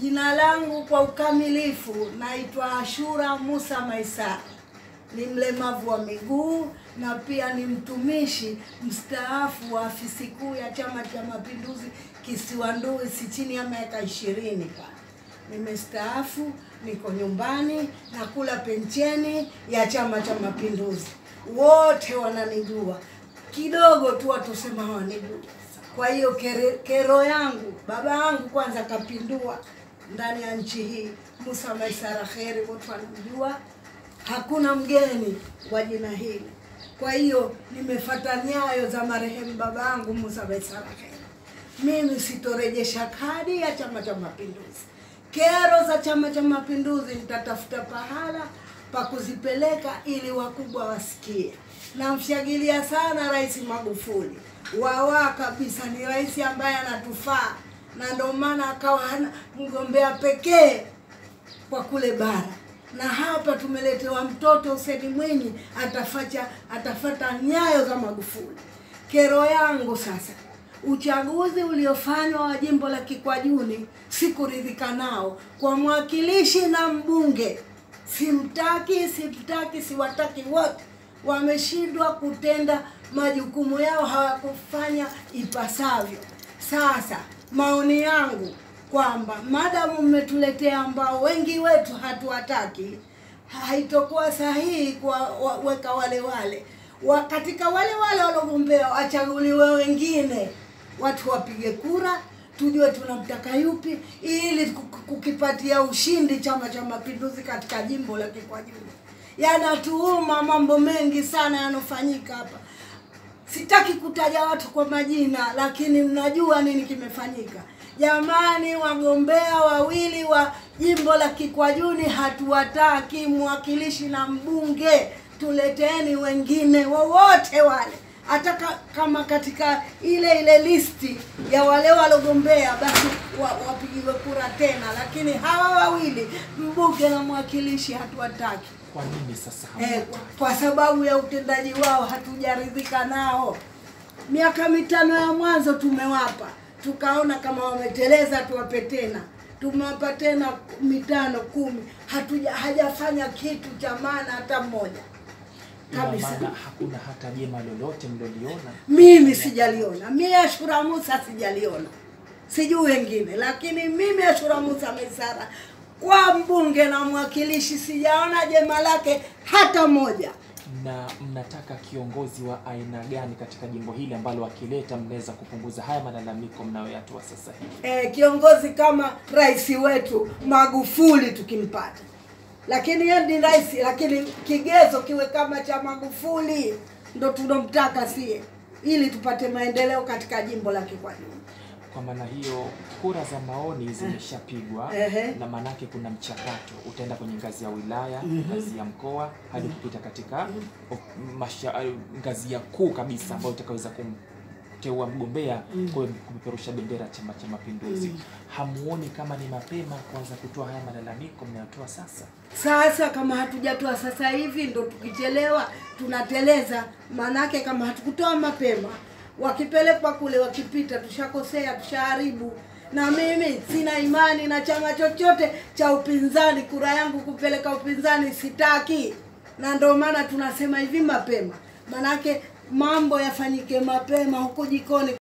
Jina langu kwa ukamilifu naitwa Ashura Musa Maisa. ni mlemavu wa miguu na pia ni mtumishi mstaafu wa afisi kuu ya Chama cha Mapinduzi kisiwa Ndui, si chini ya miaka ishirini. Nimestaafu, niko nyumbani na kula pencheni ya Chama cha Mapinduzi. Wote wananijua, kidogo tu watusema hawanijui. Kwa hiyo kero yangu, baba yangu kwanza kapindua ndani ya nchi hii, Musa Maisara Kheri, watu wanamjua, hakuna mgeni wa jina hili. Kwa hiyo nimefata nyayo za marehemu babangu Musa Maisara Kheri. Mimi sitorejesha kadi ya Chama cha Mapinduzi. Kero za Chama cha Mapinduzi nitatafuta pahala pa kuzipeleka ili wakubwa wasikie. Namshagilia sana Rais Magufuli, wawa kabisa, ni rais ambaye anatufaa na ndio maana akawa hana mgombea pekee kwa kule bara na hapa tumeletewa mtoto Hussein Mwinyi atafacha atafata nyayo za Magufuli. Kero yangu sasa, uchaguzi uliofanywa wa jimbo la Kikwajuni sikuridhika nao kwa mwakilishi na mbunge. Simtaki, simtaki, siwataki wote, wameshindwa kutenda majukumu yao, hawakufanya ipasavyo. Sasa maoni yangu kwamba madamu mmetuletea ambao wengi wetu hatuwataki, haitokuwa sahihi kuwaweka wale wale wa, katika wale wale waliogombea wachaguliwe wengine, watu wapige kura, tujue tunamtaka yupi, ili kukipatia ushindi Chama cha Mapinduzi katika jimbo la Kikwajuni. Yanatuuma mambo mengi sana yanofanyika hapa. Sitaki kutaja watu kwa majina, lakini mnajua nini kimefanyika. Jamani, wagombea wawili wa jimbo la Kikwajuni hatuwataki, mwakilishi na mbunge. Tuleteeni wengine wowote wale, hata kama katika ile ile listi ya wale walogombea, basi wa, wapigiwe kura tena, lakini hawa wawili, mbunge na mwakilishi, hatuwataki. Kwa nini sasa Eh, kwa sababu ya utendaji wao hatujaridhika nao. Miaka mitano ya mwanzo tumewapa, tukaona kama wameteleza, tuwape tena. Tumewapa tena mitano kumi, hatuja hajafanya kitu cha maana hata mmoja kabisa. hakuna hata jema lolote mloliona? Mimi sijaliona, mimi Ashura Musa sijaliona, sijui wengine, lakini mimi Ashura Musa Maisara kwa mbunge na mwakilishi sijaona jema lake hata moja. Na mnataka kiongozi wa aina gani katika jimbo hili ambalo wakileta mnaweza kupunguza haya malalamiko mnayoyatoa sasa hivi? E, kiongozi kama rais wetu Magufuli tukimpata, lakini yeye ni rais, lakini kigezo kiwe kama cha Magufuli, ndo tunomtaka sie, ili tupate maendeleo katika jimbo la Kikwajuni. Kwa maana hiyo kura za maoni zimeshapigwa na maanake kuna mchakato. Utaenda kwenye ngazi ya wilaya, ngazi ya mkoa hadi kupita katika o- masha, ngazi ya kuu kabisa ambayo itakaweza kumteua mgombea kwa kupeperusha bendera Chama cha Mapinduzi. Hamuoni kama ni mapema kuanza kutoa haya malalamiko mnayotoa sasa? Sasa kama hatujatoa sasa hivi, ndo tukichelewa tunateleza. Maanake kama hatukutoa mapema, wakipelekwa kule, wakipita, tushakosea, tushaharibu. Na mimi sina imani na chama chochote cha upinzani. Kura yangu kupeleka upinzani sitaki, na ndio maana tunasema hivi mapema, manake mambo yafanyike mapema huko jikoni.